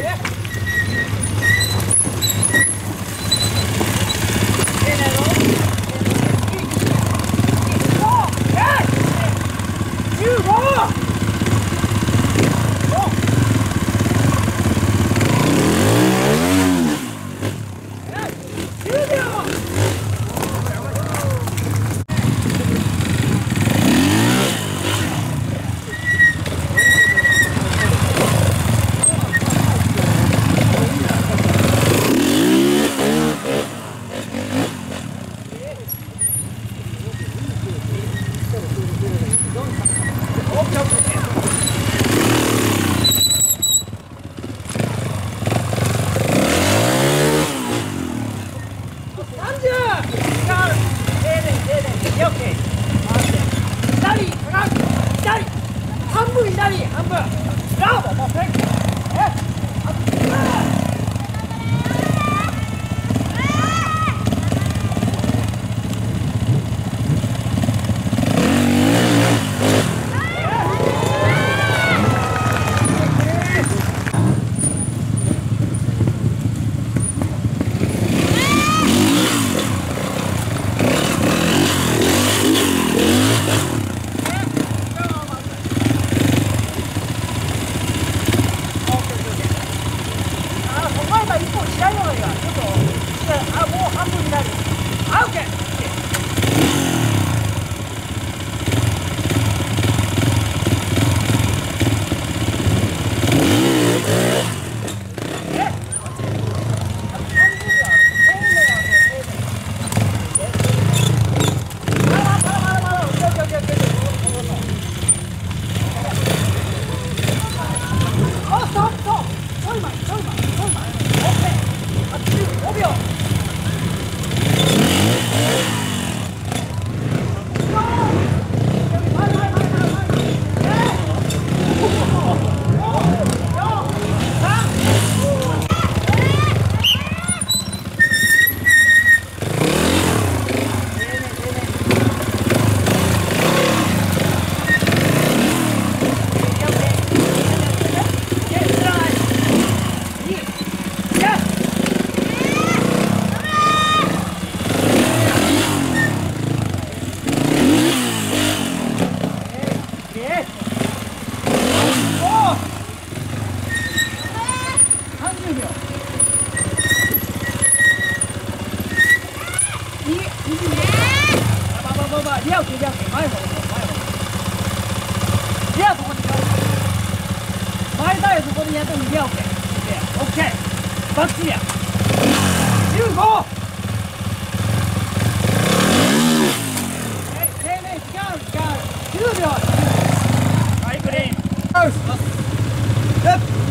Yeah. I'm doing that. Okay. にやったの2オオッケーバッチリや15はい、グリーン。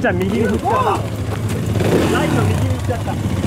ちゃん右に振っちゃった。ライト右に行っちゃった。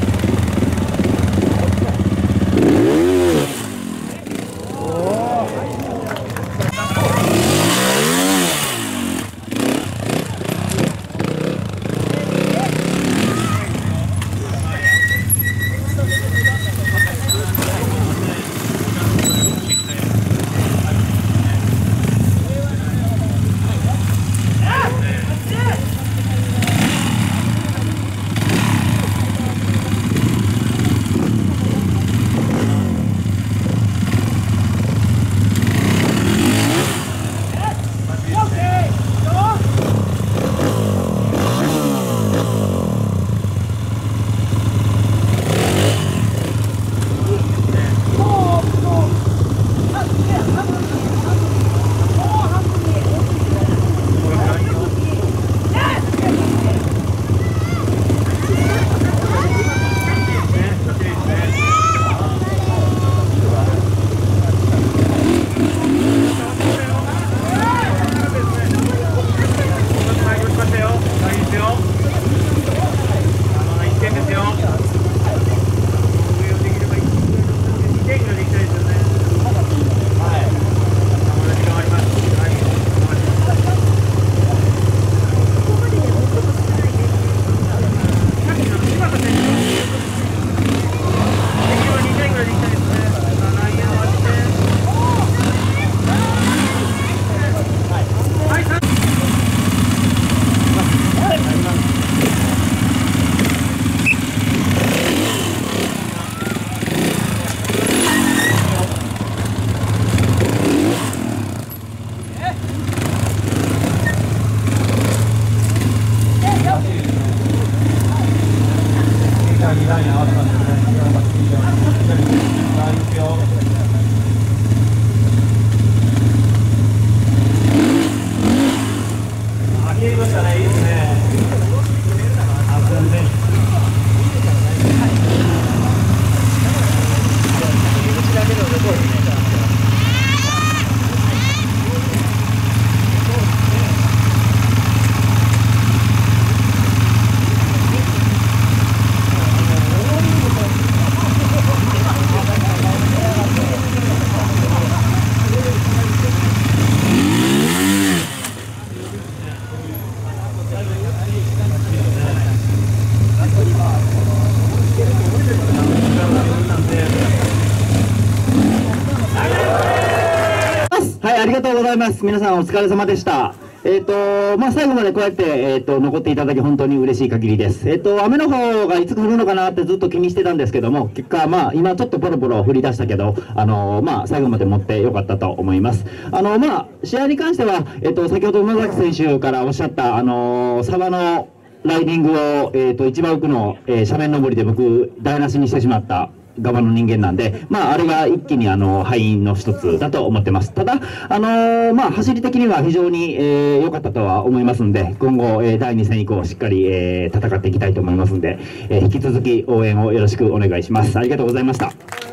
がとうございます。皆さんお疲れ様でした。えっ、と、まあ、最後までこうやって、えっ、と、残っていただき本当に嬉しい限りです。えっ、と、雨の方がいつ降るのかなってずっと気にしてたんですけども、結果、まあ、今ちょっとポロポロ降り出したけど、あのまあ、最後まで持ってよかったと思います。あの、まあ、試合に関しては、えっ、と、先ほど馬崎選手からおっしゃった、あの沢のライディングを、えっ、と、一番奥の、え斜面登りで僕、台無しにしてしまった。側の人間なんで、まあ、あれが一気にあの敗因の一つだと思ってます。ただ、あのーまあ、走り的には非常に良、えー良かったとは思いますんで、今後、えー第2戦以降、しっかり、えー戦っていきたいと思いますんで、えー引き続き応援をよろしくお願いします。ありがとうございました。